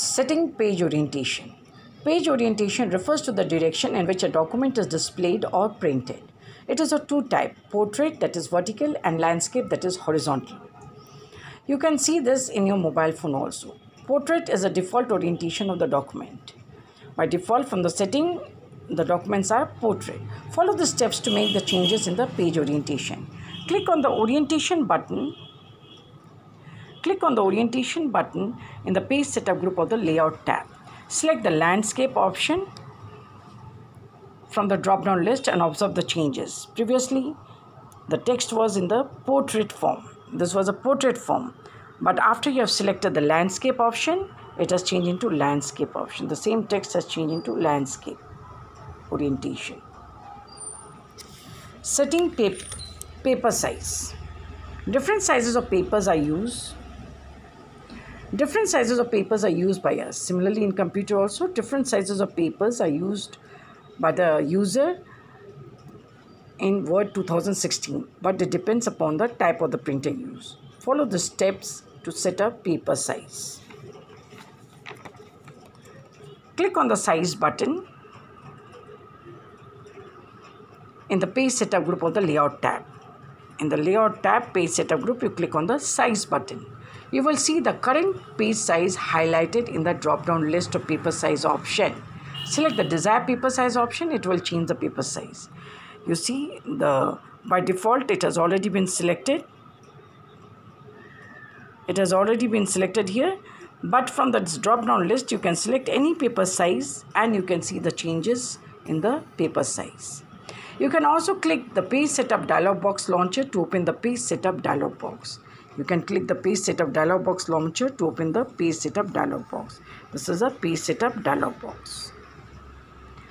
Setting page orientation. Page orientation refers to the direction in which a document is displayed or printed. It is of two type, portrait that is vertical and landscape that is horizontal. You can see this in your mobile phone also. Portrait is a default orientation of the document. By default from the setting, the documents are portrait. Follow the steps to make the changes in the page orientation. Click on the orientation button Click on the orientation button in the page setup group of the layout tab. Select the landscape option from the drop down list and observe the changes. Previously, the text was in the portrait form. This was a portrait form. But after you have selected the landscape option, it has changed into landscape option. The same text has changed into landscape orientation. Setting paper, paper size. Different sizes of papers are used Different sizes of papers are used by us. Similarly, in computer also, different sizes of papers are used by the user in Word 2016, but it depends upon the type of the printer used. Follow the steps to set up paper size. Click on the size button in the page setup group of the layout tab. In the layout tab page setup group, you click on the size button you will see the current page size highlighted in the drop down list of paper size option. Select the desired paper size option, it will change the paper size. You see the by default it has already been selected. It has already been selected here but from the drop down list you can select any paper size and you can see the changes in the paper size. You can also click the page setup dialog box launcher to open the page setup dialog box. You can click the page setup dialog box launcher to open the page setup dialog box. This is a page setup dialog box.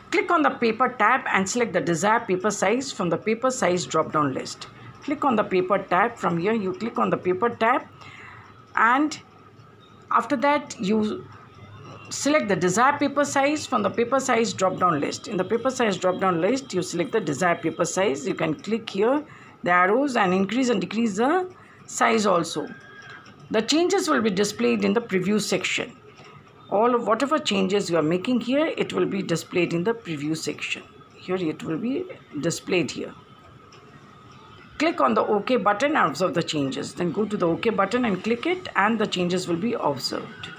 Click on the paper tab and select the desired paper size from the paper size drop down list. Click on the paper tab. From here you click on the paper tab and after that you select the desired paper size from the paper size drop down list. In the paper size drop down list you select the desired paper size. You can click here the arrows and increase and decrease the size also. The changes will be displayed in the preview section. All of whatever changes you are making here, it will be displayed in the preview section. Here it will be displayed here. Click on the OK button and observe the changes. Then go to the OK button and click it and the changes will be observed.